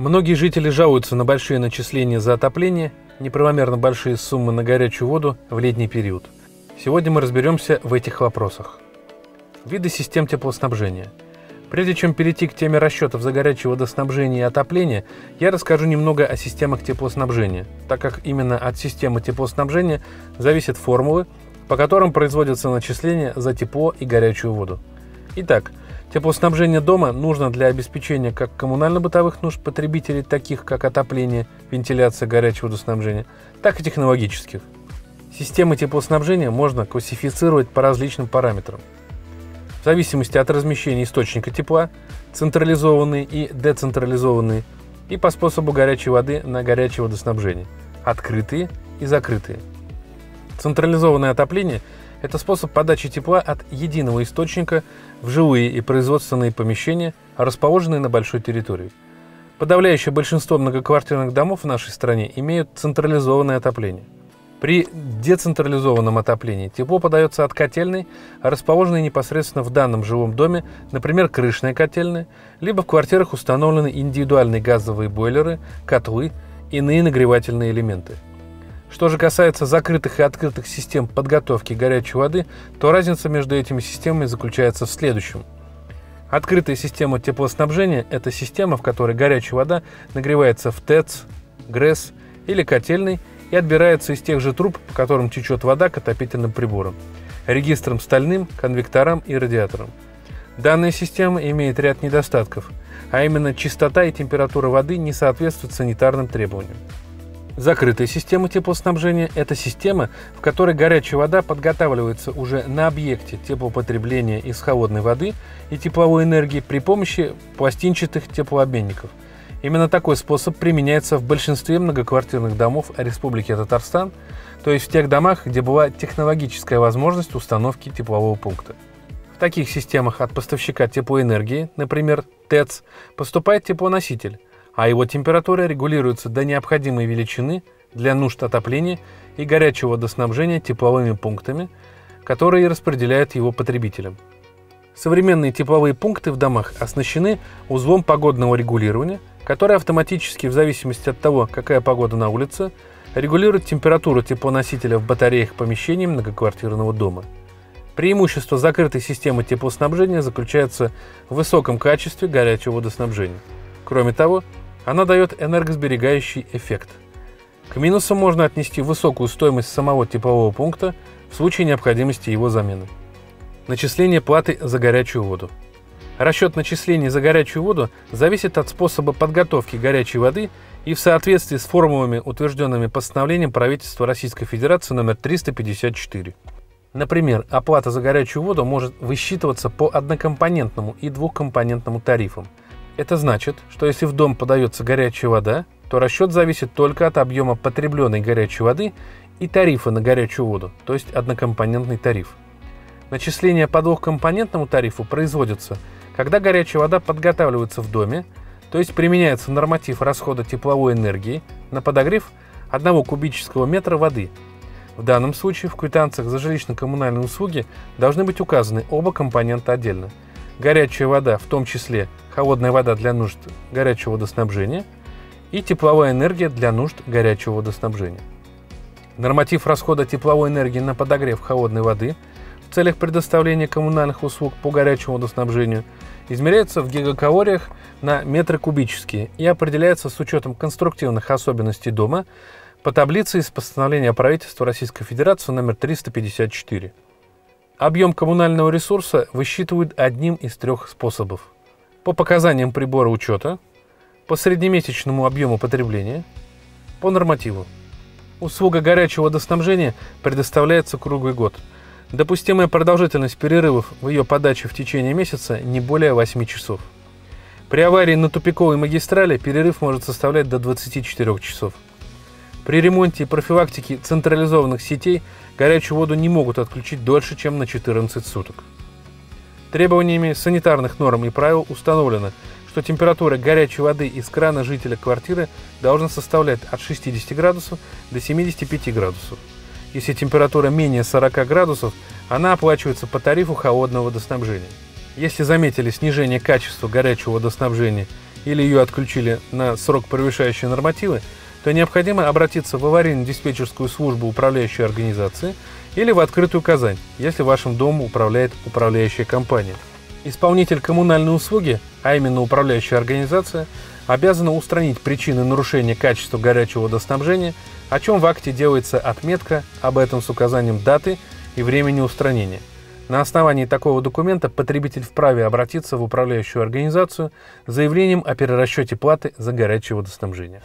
Многие жители жалуются на большие начисления за отопление, неправомерно большие суммы на горячую воду в летний период. Сегодня мы разберемся в этих вопросах. Виды систем теплоснабжения. Прежде чем перейти к теме расчетов за горячее водоснабжение и отопление, я расскажу немного о системах теплоснабжения, так как именно от системы теплоснабжения зависят формулы, по которым производятся начисления за тепло и горячую воду. Итак, Теплоснабжение дома нужно для обеспечения как коммунально-бытовых нужд потребителей, таких как отопление, вентиляция, горячее водоснабжение, так и технологических. Системы теплоснабжения можно классифицировать по различным параметрам. В зависимости от размещения источника тепла, централизованные и децентрализованные, и по способу горячей воды на горячее водоснабжение, открытые и закрытые. Централизованное отопление – это способ подачи тепла от единого источника в жилые и производственные помещения, расположенные на большой территории. Подавляющее большинство многоквартирных домов в нашей стране имеют централизованное отопление. При децентрализованном отоплении тепло подается от котельной, расположенной непосредственно в данном жилом доме, например, крышная котельная, либо в квартирах установлены индивидуальные газовые бойлеры, котлы, иные нагревательные элементы – что же касается закрытых и открытых систем подготовки горячей воды, то разница между этими системами заключается в следующем. Открытая система теплоснабжения – это система, в которой горячая вода нагревается в ТЭЦ, ГРЭС или котельной и отбирается из тех же труб, по которым течет вода к отопительным приборам, регистрам стальным, конвекторам и радиаторам. Данная система имеет ряд недостатков, а именно чистота и температура воды не соответствуют санитарным требованиям. Закрытая система теплоснабжения – это система, в которой горячая вода подготавливается уже на объекте теплопотребления из холодной воды и тепловой энергии при помощи пластинчатых теплообменников. Именно такой способ применяется в большинстве многоквартирных домов Республики Татарстан, то есть в тех домах, где была технологическая возможность установки теплового пункта. В таких системах от поставщика теплоэнергии, например, ТЭЦ, поступает теплоноситель, а его температура регулируется до необходимой величины для нужд отопления и горячего водоснабжения тепловыми пунктами, которые распределяют его потребителям. Современные тепловые пункты в домах оснащены узлом погодного регулирования, который автоматически, в зависимости от того, какая погода на улице, регулирует температуру теплоносителя в батареях помещений многоквартирного дома. Преимущество закрытой системы теплоснабжения заключается в высоком качестве горячего водоснабжения. Кроме того, она дает энергосберегающий эффект. К минусам можно отнести высокую стоимость самого теплового пункта в случае необходимости его замены. Начисление платы за горячую воду. Расчет начислений за горячую воду зависит от способа подготовки горячей воды и в соответствии с формулами, утвержденными постановлением правительства Российской Федерации номер 354. Например, оплата за горячую воду может высчитываться по однокомпонентному и двухкомпонентному тарифам – это значит, что если в дом подается горячая вода, то расчет зависит только от объема потребленной горячей воды и тарифа на горячую воду, то есть однокомпонентный тариф. Начисление по двухкомпонентному тарифу производится, когда горячая вода подготавливается в доме, то есть применяется норматив расхода тепловой энергии на подогрев 1 кубического метра воды. В данном случае в квитанциях за жилищно-коммунальные услуги должны быть указаны оба компонента отдельно. Горячая вода, в том числе холодная вода для нужд горячего водоснабжения и тепловая энергия для нужд горячего водоснабжения. Норматив расхода тепловой энергии на подогрев холодной воды в целях предоставления коммунальных услуг по горячему водоснабжению измеряется в гигакалориях на метры кубические и определяется с учетом конструктивных особенностей дома по таблице из постановления правительства Российской Федерации номер 354. Объем коммунального ресурса высчитывают одним из трех способов – по показаниям прибора учета, по среднемесячному объему потребления, по нормативу. Услуга горячего водоснабжения предоставляется круглый год. Допустимая продолжительность перерывов в ее подаче в течение месяца не более 8 часов. При аварии на тупиковой магистрали перерыв может составлять до 24 часов. При ремонте и профилактике централизованных сетей горячую воду не могут отключить дольше, чем на 14 суток. Требованиями санитарных норм и правил установлено, что температура горячей воды из крана жителя квартиры должна составлять от 60 градусов до 75 градусов. Если температура менее 40 градусов, она оплачивается по тарифу холодного водоснабжения. Если заметили снижение качества горячего водоснабжения или ее отключили на срок превышающий нормативы, то необходимо обратиться в аварийно-диспетчерскую службу управляющей организации или в открытую Казань, если вашим домом управляет управляющая компания. Исполнитель коммунальной услуги, а именно управляющая организация, обязана устранить причины нарушения качества горячего водоснабжения, о чем в акте делается отметка об этом с указанием даты и времени устранения. На основании такого документа потребитель вправе обратиться в управляющую организацию с заявлением о перерасчете платы за горячее водоснабжение.